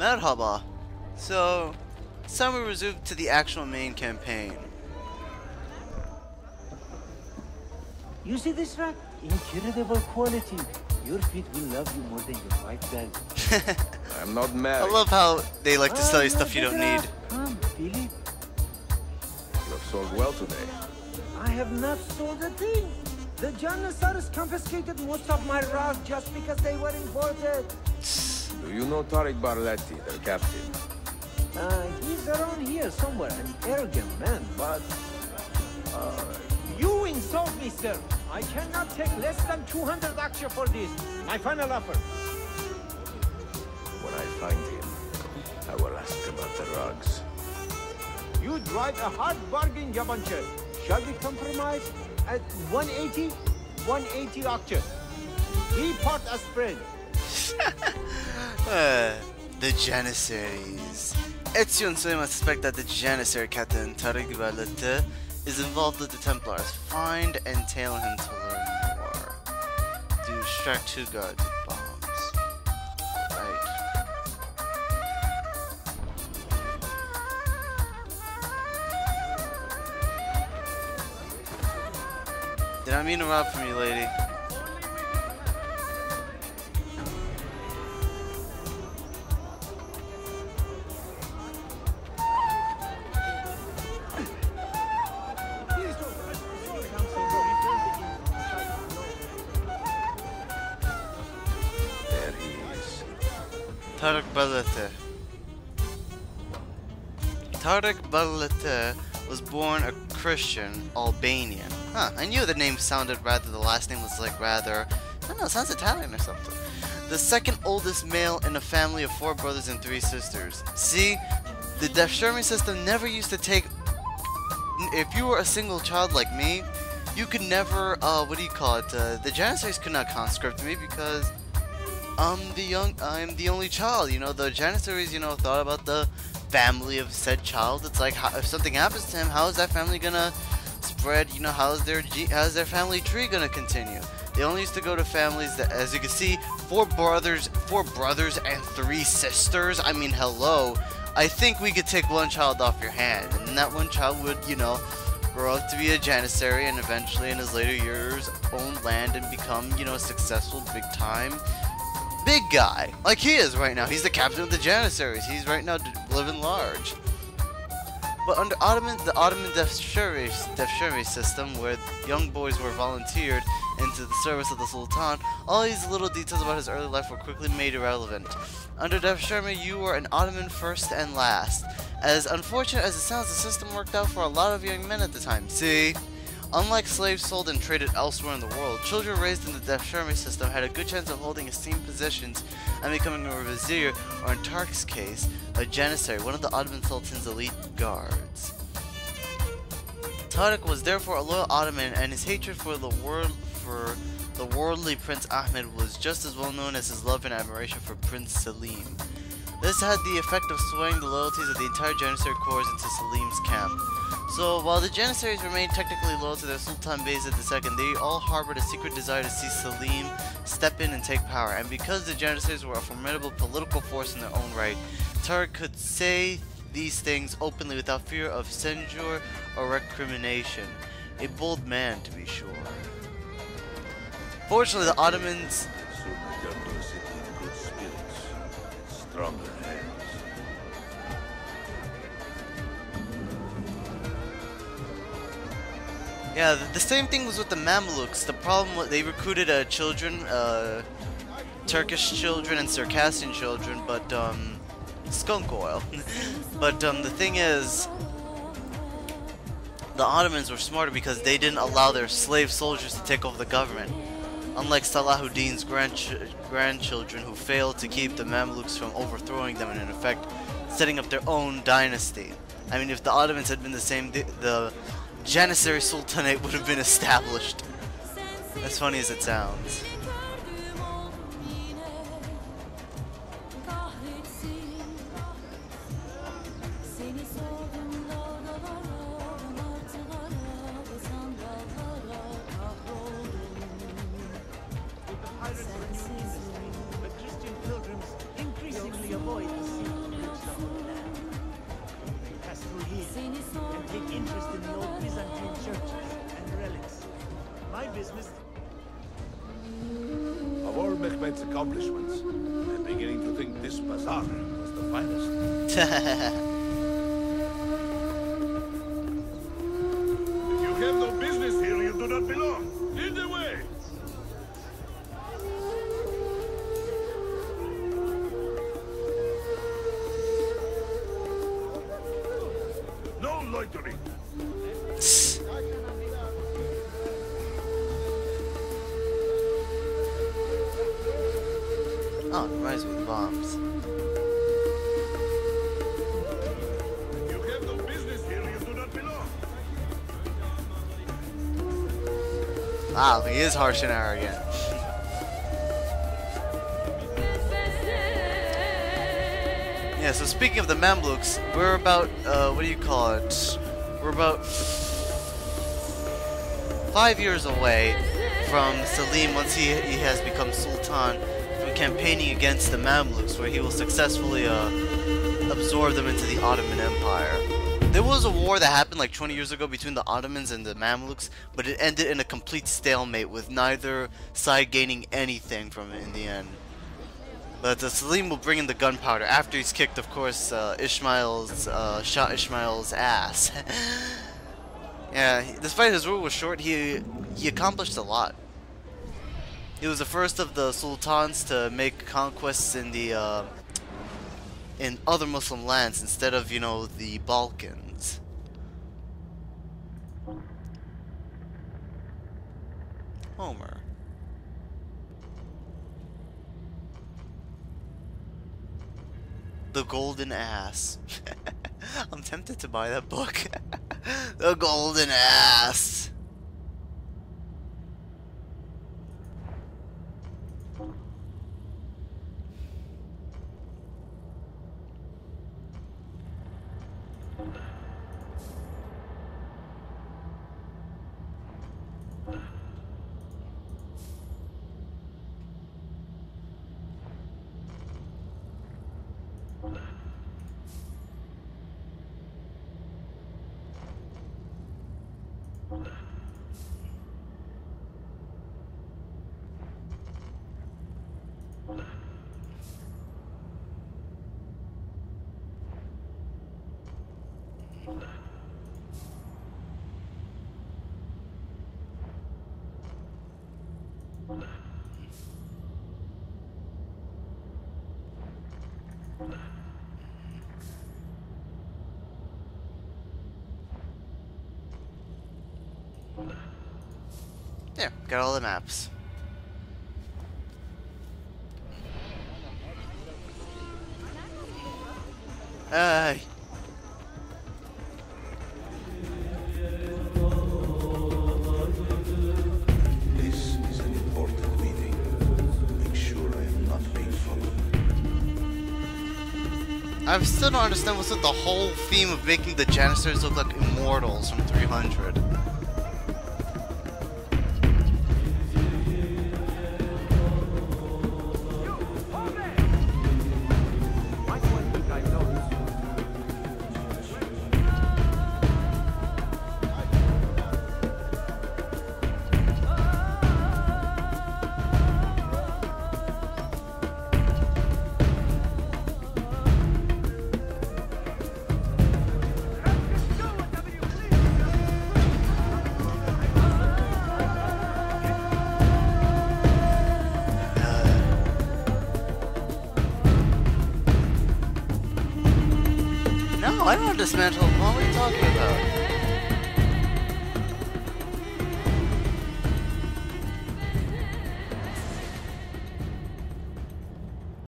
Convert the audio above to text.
Merhaba. So, it's time we resume to the actual main campaign. You see this rack? Incredible quality. Your feet will love you more than your wife does. I'm not mad. I love how they like to sell you stuff you don't need. Come, Philip. You have sold well today. I have not sold a thing. The Janissaries confiscated most of my rocks just because they were imported. Do you know Tariq Barleti, their captain? Uh, he's around here somewhere, an arrogant man, but... Uh, you insult me, sir. I cannot take less than 200 akçe for this. My final offer. When I find him, I will ask about the rugs. You drive a hard bargain, Yabancı. Shall we compromise at 180? 180 akçe. We part as friends. The Janissaries. And Suleiman suspect that the Janissary captain Tariq Barleti is involved with the Templars. Find and tail him to learn more. Do extract two guards with bombs. Right. Did I mean to rob from you, lady? Tarık Barleti. Tarık Barleti was born a Christian Albanian. Huh, I knew the name sounded rather, the last name was like rather, I don't know, it sounds Italian or something. The second oldest male in a family of four brothers and three sisters. See, the Devşirme system never used to take, if you were a single child like me, you could never, uh, what do you call it, uh, the Janissaries could not conscript me because I'm the young I'm the only child. You know, the Janissaries, you know, thought about the family of said child. It's like how, if something happens to him, how is that family gonna spread? You know, how is their how is their family tree gonna continue? They only used to go to families that, as you can see, four brothers, four brothers and three sisters. I mean, hello. I think we could take one child off your hand, and that one child would, you know, grow up to be a janissary and eventually in his later years own land and become, you know, successful big time big guy. Like he is right now. He's the captain of the Janissaries. He's right now living large. But under Ottoman, the Ottoman Devşirme, system, where young boys were volunteered into the service of the Sultan, all these little details about his early life were quickly made irrelevant. Under Devşirme, you were an Ottoman first and last. As unfortunate as it sounds, the system worked out for a lot of young men at the time. See? Unlike slaves sold and traded elsewhere in the world, children raised in the Devşirme system had a good chance of holding esteemed positions and becoming a vizier, or in Tark's case, a janissary, one of the Ottoman Sultan's elite guards. Tariq was therefore a loyal Ottoman, and his hatred for the world for the worldly Prince Ahmed was just as well known as his love and admiration for Prince Selim. This had the effect of swaying the loyalties of the entire Janissary corps into Selim's camp. So, while the Janissaries remained technically loyal to their Sultan Bayezid II, they all harbored a secret desire to see Selim step in and take power. And because the Janissaries were a formidable political force in their own right, Tariq could say these things openly without fear of censure or recrimination. A bold man, to be sure. Fortunately, the Ottomans Stronger hands. Yeah, the, same thing was with the Mamelukes. The problem was they recruited uh, children, uh, Turkish children and Circassian children, but um, skunk oil. but um, the thing is, the Ottomans were smarter because they didn't allow their slave soldiers to take over the government. Unlike Salahuddin's grandch- grandchildren who failed to keep the Mamluks from overthrowing them and in effect setting up their own dynasty. I mean, if the Ottomans had been the same, the, the Janissary Sultanate would have been established. As funny as it sounds. interest in the old Byzantine churches and relics. My business... Of all Mehmet's accomplishments, I'm beginning to think this bazaar was the finest. you do not belong. Wow, he is harsh and arrogant. Yeah, so speaking of the Mamluks, we're about, uh, what do you call it? We're about five years away from Selim once he, he has become Sultan campaigning against the Mamluks where he will successfully uh, absorb them into the Ottoman Empire. There was a war that happened like 20 years ago between the Ottomans and the Mamluks, but it ended in a complete stalemate with neither side gaining anything from it in the end. But uh, Salim will bring in the gunpowder after he's kicked, of course, uh, Ishmael's, uh, shot Ishmael's ass. yeah, despite his rule was short, he he accomplished a lot. He was the first of the sultans to make conquests in the uh, in other Muslim lands instead of you know the Balkans. Homer. The Golden Ass. I'm tempted to buy that book. the Golden Ass. There, got all the maps. Hey. This is an important meeting. Make sure I am not being followed. I still don't understand what's with the whole theme of making the Janissars look like immortals from 300. I don't dismantle. What are you talking about?